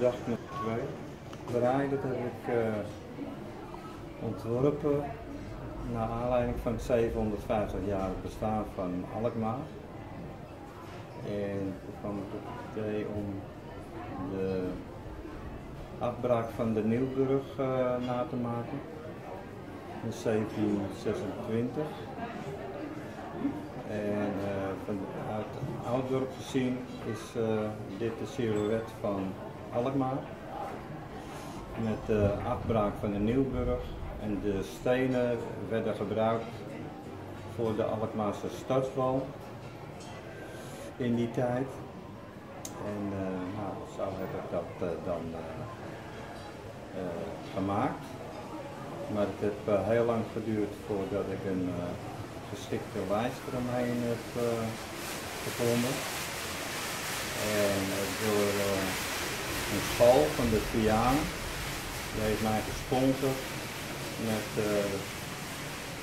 dag met twee. Braai, dat heb ik eh, ontworpen naar aanleiding van het 750 jaar bestaan van Alkmaar. En toen kwam ik op het idee om de afbraak van de Nieuwburg uh, na te maken in 1726. En uh, vanuit Ouddorp gezien is dit de silhouet van Alkmaar. Met de afbraak van de Nieuwburg en de stenen werden gebruikt voor de Alkmaarse stadswal in die tijd. En uh, nou, zo heb ik dat dan gemaakt. Maar het heeft heel lang geduurd voordat ik een geschikte lijst eromheen heb gevonden. En door een school van de Vianen, die heeft mij gesponsord met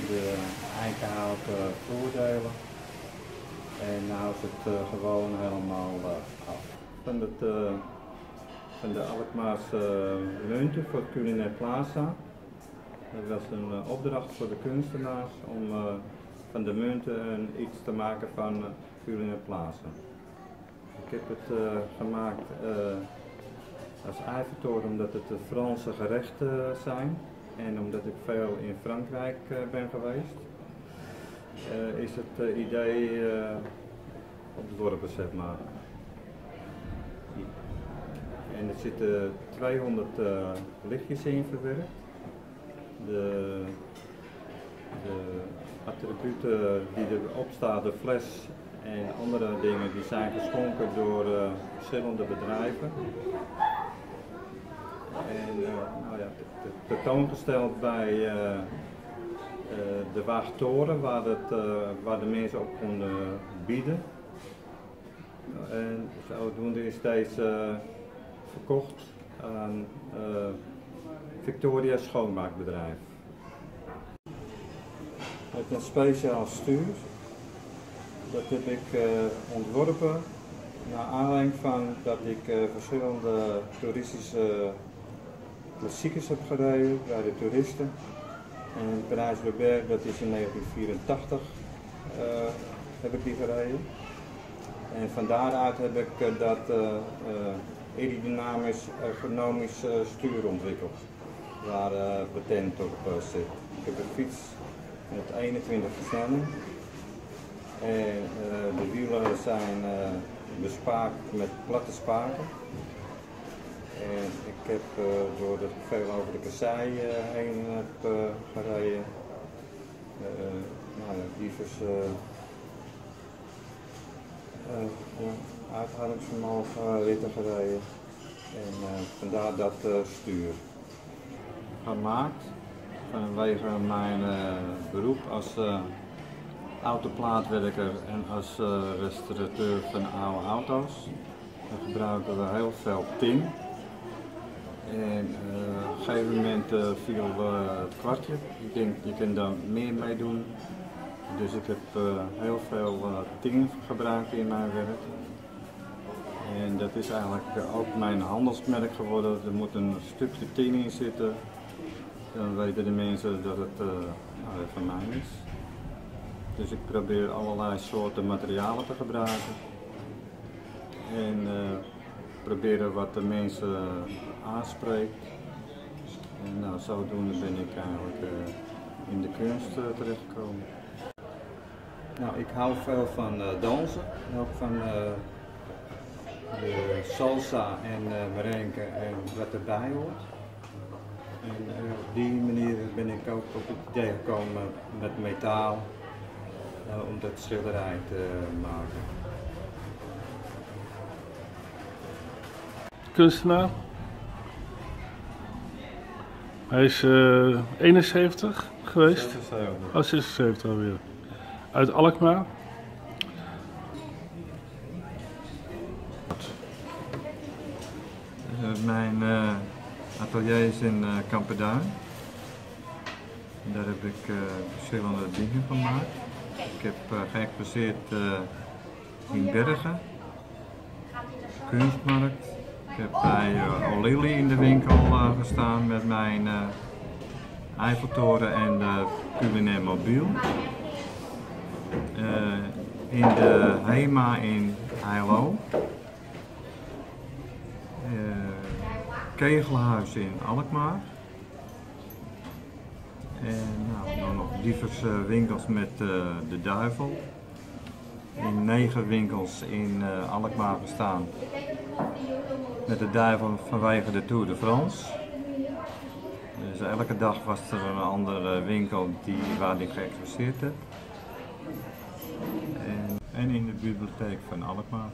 de eikenhouten voordelen. En nu is het gewoon helemaal af. Van, het, van de Alkmaarse munten voor het Culinair Plaza. Dat was een opdracht voor de kunstenaars om van de munten en iets te maken van uh, Culinaire Plaza. Ik heb het gemaakt als Eiffeltoren omdat het de Franse gerechten zijn en omdat ik veel in Frankrijk ben geweest. is het idee ontworpen, zeg maar. En er zitten 200 lichtjes in verwerkt. De, de attributen die erop staan, de fles en andere dingen, die zijn geschonken door verschillende bedrijven. En uh, nou ja, tentoongesteld bij uh, de Waagtoren, waar, het, waar de mensen op konden bieden. En zodoende is deze verkocht aan Victoria Schoonmaakbedrijf met een speciaal stuur. Dat heb ik ontworpen naar aanleiding van dat ik verschillende toeristische klassiekers heb gereden bij de toeristen. En Parijs-Roubaix, dat is in 1984, uh, eh, heb ik die gereden. En van daaruit heb ik dat aerodynamisch ergonomisch stuur ontwikkeld, waar patent op zit. Ik heb een fiets met 21 versnelling. En uh, de wielen zijn uh, bespaakt met platte spaken. En ik heb, uh, doordat ik veel over de kassei heen heb gereden, nou, divers uithoudingsvermogen ritten gereden. En vandaar dat stuur gemaakt vanwege mijn beroep als autoplaatwerker en als restaurateur van oude auto's. Gebruiken we heel veel tin. En op een gegeven moment viel het kwartje. Ik denk, je kunt daar meer mee doen. Dus ik heb heel veel tin gebruikt in mijn werk. En dat is eigenlijk ook mijn handelsmerk geworden. Er moet een stukje tin in zitten dan weten de mensen dat het van mij is. Dus ik probeer allerlei soorten materialen te gebruiken. En proberen wat de mensen aanspreekt. En nou, zodoende ben ik eigenlijk uh, in de kunst terechtgekomen. Nou, ik hou veel van dansen, ook van de salsa en merengue en wat erbij hoort. En uh, op die manier ben ik ook op het idee gekomen met metaal uh, om dat schilderij te maken. Kunstenaar? Hij is uh, eh, 71 geweest. 76. Oh, 76 alweer. Uit Alkmaar. mijn atelier is in uh, Kamperduin. Daar heb ik verschillende dingen gemaakt. Ik heb geëxposeerd in Bergen, Kunstmarkt heb bij uh, in de winkel uh, gestaan met mijn uh, Eiffeltoren en de culinair mobiel. in de HEMA in Heilo. Kegelhuis in Alkmaar. En nou, nog diverse winkels met de duivel in negen winkels in uh, Alkmaar bestaan. Met de duivel vanwege de Tour de France. Dus elke dag was er een andere winkel die, waar ik geëxposeerd heb. En, en in de bibliotheek van Alkmaar.